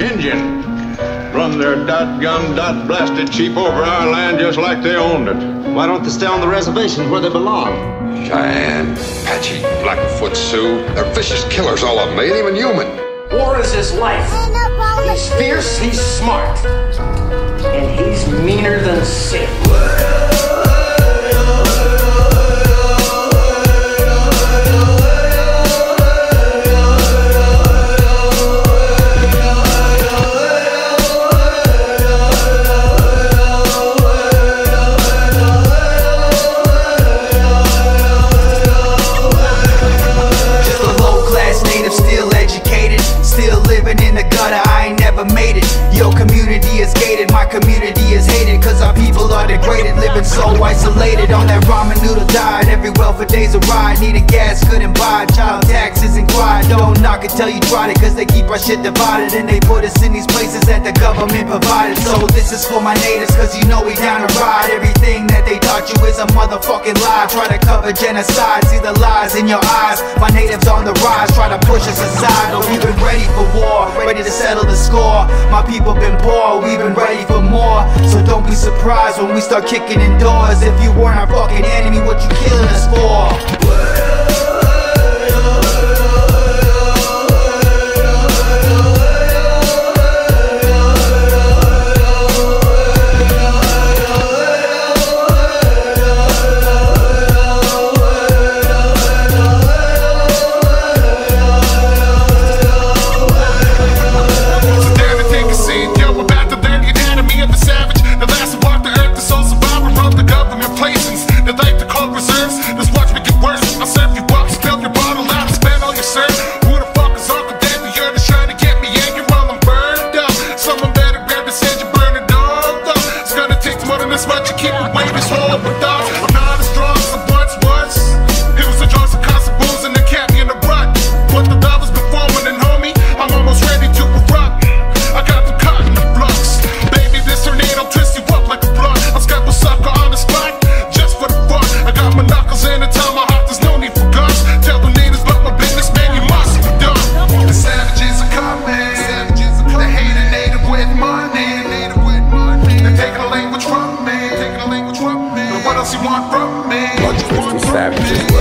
Indian. Run their dot gun, dot blasted cheap over our land just like they owned it. Why don't they stay on the reservations where they belong? Cheyenne, Apache, Blackfoot Sioux. They're vicious killers, all of them. They ain't even human. War is his life. He's fierce, he's smart. And he's meaner than sin. My community is hated. Cause our people are degraded, living so isolated. On that ramen noodle diet, every welfare day's a ride. Needing gas, couldn't buy. Child taxes and quiet. Don't knock it till you tried it, cause they keep our shit divided. And they put us in these places that the government provided. So this is for my natives, cause you know we down to ride. Taught you is a motherfucking lie. Try to cover genocide, see the lies in your eyes. My natives on the rise, try to push us aside. We've been ready for war, ready to settle the score. My people been poor, we've been ready for more. So don't be surprised when we start kicking in doors. If you weren't our fucking enemy, what you for? keep a wave, it's hard dark. I'm not as strong. want from me? What you want from me?